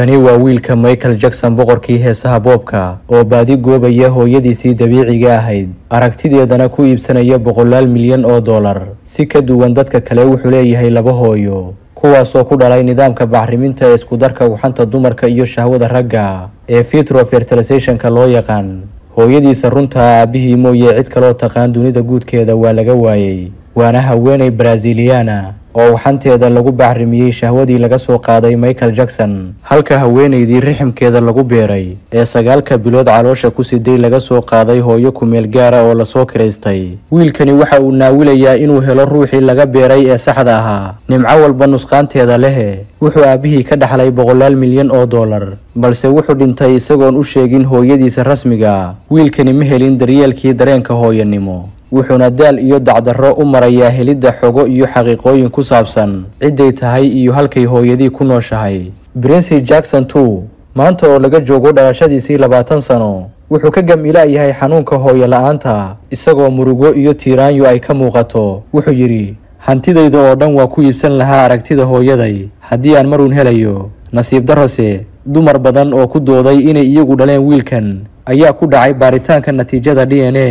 kani waa wiilka michael jackson boqorkii heesaha boobka oo baadi goobaya hooyadiisii dabiiciga ahayd. Aragtideedana ku iibsanaya boqolaal milyan oo dollar. Si ka duwan dadka kale wuxuu leeyahay laba hooyo kuwaasoo ku dhalay nidaamka bacriminta ee iskudarka waxanta dumarka iyo shahwada ragga ee vitro fertilizationka loo yaqaan. Hooyadiisa runta aabihii mooye cid kaloo taqaan dunida guudkeeda waa laga waayey waana haweeney braziliana oo waxanteeda lagu bacrimiyey shahwadii laga soo qaaday michael jackson. Halka haweeneydii riximkeeda lagu beeray ee sagaalka bilood caloosha ku siday laga soo qaaday hooyo kumeel gaara oo la soo kiraystay wiilkani waxa uu naawilayaa inuu helo ruuxii laga beeray ee saxda ahaa. Nimco walba nusqaanteeda lehe wuxuu aabihii ka dhaxlay boqolaal milyan oo dollar balse wuxuu dhintay isagoon u sheegin hooyadiisa rasmiga. Wiilkani ma helin daryeelkii dareenka hooyanimo wuxuuna daal iyo dacdarro u marayaa helidda xogo iyo xaqiiqooyin ku saabsan. Cidday tahay iyo halkay hooyadii ku nooshahay. Brincy jackson two maanta oo laga joogo dhalashadiisii labaatan sano wuxuu ka gamila yahay xanuunka hooyo la'aanta isagoo murugo iyo tiiraanyo ay ka muuqato. Wuxuu yidhi hantidayda oo dhan waa ku iibsan lahaa aragtida hooyaday. Haddii aan maruun helayo nasiib darrose dumar badan oo ku dooday inay iyagu dhaleen wiilkan ayaa ku dhacay baaritaanka natiijada d n a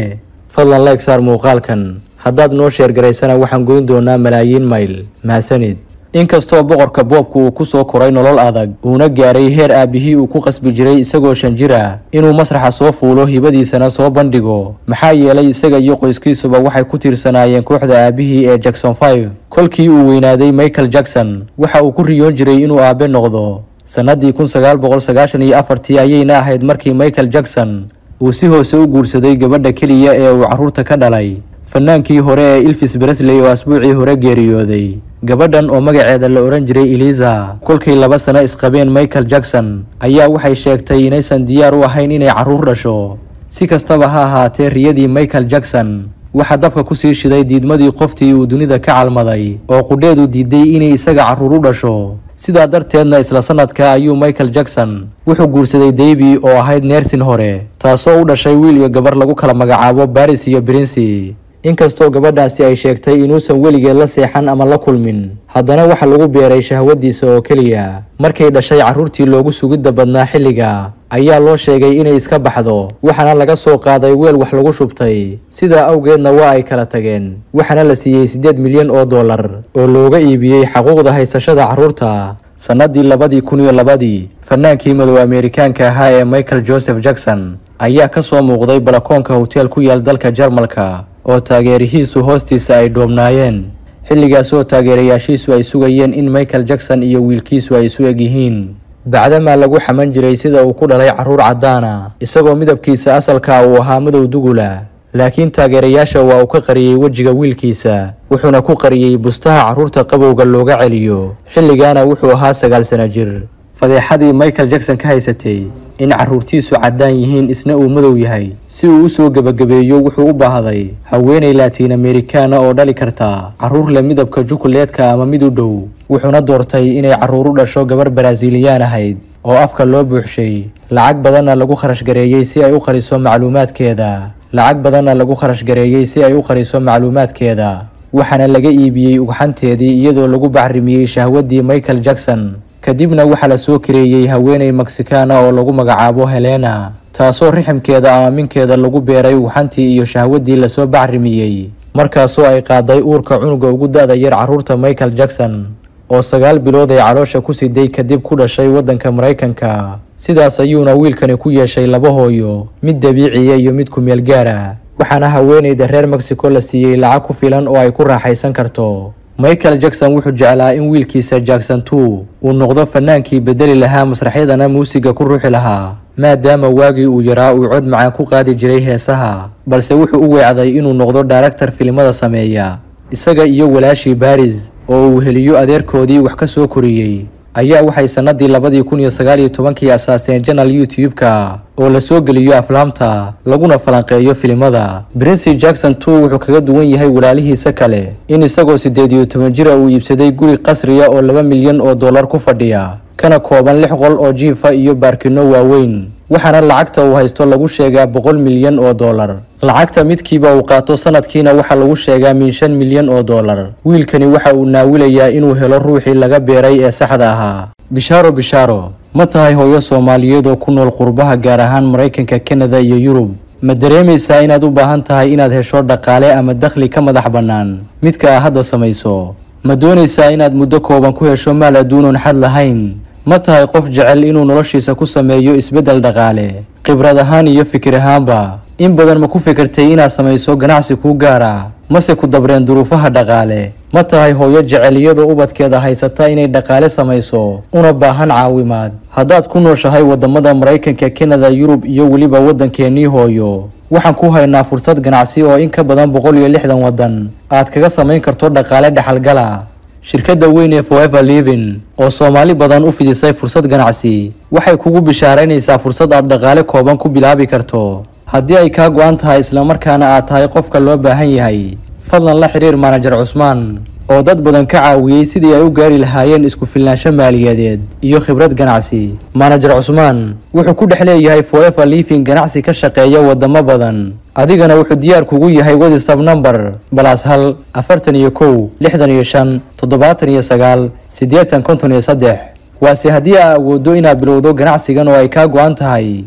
fadlan leeg saar muuqaalkan. Haddaad noo sheergaraysana waxaan goyn doonaa malaayiin mayl. Mahadsanid inkastoo boqorka boobku uu ku soo koray nolol adag uuna gaaray heer aabihii uu ku qasbi jiray isagoo shan jir inuu masraxa soo fuulo hibadiisana soo bandhigo. Maxaa yeelay isaga iyo qoyskiisuba waxay ku tiirsanaayeen kooxda aabihii ee jackson five. Kolkii uu weynaaday michael jackson waxa uu ku riyoon jiray inuu aabe noqdo. Sannadii kun sagaal boqol sagaashan iyo afartii ayayna ahayd markii michael jackson uu si hoose u guursaday gabadha keliya ee uu carruurta ka dhalay. Fanaankii hore ee ilfis bresley oo asbuucii hore geeriyooday. Gabadhan oo magaceeda la odhan jiray eliza kolkay laba sano isqabeen michael jackson ayaa waxay sheegtay inaysan diyaar u ahayn inay carruur dhasho. Si kastaba ha ahaatee riyadii michael jackson waxaa dabka ku sii shiday diidmadii qoftii uu dunida ka calmaday oo qudheedu diiday inay isaga carruur u dhasho sidaa darteedna isla sanadka ayuu michael jackson wuxuu guursaday deybi oo ahayd neersin hore taasoo u dhashay wiil iyo gabar lagu kala magacaabo baris iyo brincy inkastoo gabadhaasi ay sheegtay inuusan weligeed la seexan ama la kulmin haddana waxa lagu beeray shahwadiisa oo keliya. Markay dhashay carruurtii loogu sugidda badnaa xilliga ayaa loo sheegay inay iska baxdo waxaana laga soo qaaday weel wax lagu shubtay. Sidaa awgeedna waa ay kala tageen waxaana la siiyey siddeed milyan oo dollar oo looga iibiyey xaquuqda haysashada carruurta sannadii labadii kun iyo labadii fanaankii madow ameerikaanka ahaa ee michael joseph jackson ayaa ka soo muuqday balakoonka hoteel ku yaal dalka jarmalka oo taageerihiisu hoostiisa ay dhoobnaayeen xilligaas oo taageerayaashiisu ay sugayeen in michael jackson iyo wiilkiisu ay isu eg yihiin bacdamaa lagu xaman jiray sida uu ku dhalay carruur caddaana isagoo midabkiisa asalka uu ahaa madow dugula. Laakiin taageerayaasha waa uu ka qariyey wejiga wiilkiisa wuxuuna ku qariyey bustaha carruurta qabowga looga celiyo. Xilligaana wuxuu ahaa sagaal sana jir. Fadeexadii michael jackson ka haysatay in carruurtiisu caddaan yihiin isna uu madow yahay. Si uu u soo gebagabeeyo wuxuu u baahday haweenay laatiin amerikaana oo dhali karta. Carruur leh midabka jukuleedka ama mid u dhow wuxuuna doortay inay carruur u dhasho gabar baraasiiliyaan ahayd oo afka loo buuxshay. Lacag badanna lagu kharash gareeyey si ay u qariso macluumaadkeeda. Lacag badanna lagu kharash gareeyey si ay u qariso macluumaadkeeda. Waxaana laga iibiyey ugxanteedii iyadoo lagu bacrimiyey shahwadii michael jackson kadibna waxaa la soo kareeyey haweeney meksikaana oo lagu magacaabo helena taasoo riximkeeda ama minkeeda lagu beeray ugxantii iyo shahwadii la soo bacrimiyey markaasoo ay qaaday uurka cunuga ugu da-da yar carruurta michael jackson oo sagaal bilood ay caloosha ku siday kadib ku dhashay waddanka maraykanka. Sidaas ayuuna wiilkani ku yeeshay laba hooyo mid dabiiciya iyo mid kumeel gaara waxaana haweeneyda reer mexico la siiyey lacag ku filan oo ay ku raaxaysan karto michael jackson wuxuu jeclaa in wiilkiisa jackson two uu noqdo fanaankii bedeli lahaa masraxyadana muusiga ku ruuxi lahaa maadaama waagii uu yaraa uu cod macaan ku qaadi jiray heesaha balse wuxuu u weecday inuu noqdo daaragtar filimada sameeya isaga iyo walaashii baris oo uu heliyo adeerkoodii wax ka soo koriyey. Ayaa waxay sannadii labadii kun iyo sagaal iyo tobankii asaaseen janal youtube-ka oo la soo geliyo aflaamta laguna falanqeeyo filimada. Brincy jackson two wuxuu kaga duwan yahay walaalihiisa kale in isagoo siddeed iyo toban jira uu iibsaday guri qasriya oo laba milyan oo dollar ku fadhiya kana kooban lix qol oo jiifa iyo baarkino waaweyn. Waxaana lacagta uu haysto lagu sheegaa boqol milyan oo dollar. Lacagta midkiiba uu qaato sanadkiina waxaa lagu sheegaa min shan milyan oo dollar. Wiilkani waxa uu naawilayaa inuu helo ruuxii laga beeray ee saxda ahaa. Bishaaro bishaaro ma tahay hooyo soomaaliyeed oo ku nool qurbaha gaar ahaan maraykanka kanada iyo yurub. Ma dareemaysaa inaad u baahan tahay inaad hesho dhaqaale ama dakhli ka madax bannaan? Midka aa hadda samayso. Ma doonaysaa inaad muddo kooban ku hesho maal adduunoon xad lahayn? Ma tahay qof jecel inuu noloshiisa ku sameeyo isbeddel dhaqaale? Khibrad ahaan iyo fikir ahaanba in badan ma ku fikirtay inaad samayso ganacsi kuu gaara? Mase ku dabreen duruufaha dhaqaale ma tahay hooyo jecel iyadoo ubadkeeda haysata inay dhaqaale samayso? Una baahan caawimaad. Haddaad ku nooshahay waddamada maraykanka kanada yurub iyo weliba waddankeenii hooyo. Waxaan ku haynaa fursad ganacsi oo in ka badan boqol iyo lixdan waddan. Aad kaga samayn karto dhaqaale dhaxalgala. Shirkadda weyn ee foever living oo soomaali badan u fidisay fursad ganacsi waxay kugu bishaaraynaysaa fursad aad dhaqaale kooban ku bilaabi karto. Haddii ay kaa go-an tahay islamarkaana aad tahay qofka loo baahan yahay fadlan la xiriir manajer cusmaan oo dad badan ka caawiyey sidii ay u gaari lahaayeen isku filnaansho maaliyadeed iyo khibrad ganacsi. Manajer cusmaan wuxuu ku dhex leeyahay foever living ganacsi ka shaqeeya wadamo badan. Adigana wuxuu diyaar kugu yahay wadisab namber balaas hal afartan iyo kow lixdan iyo shan toddobaatan iyo sagaal siddeetan konton iyo saddex. Waase haddii aa awooddo inaad bilowdo ganacsigan oo ay kaa go-an tahay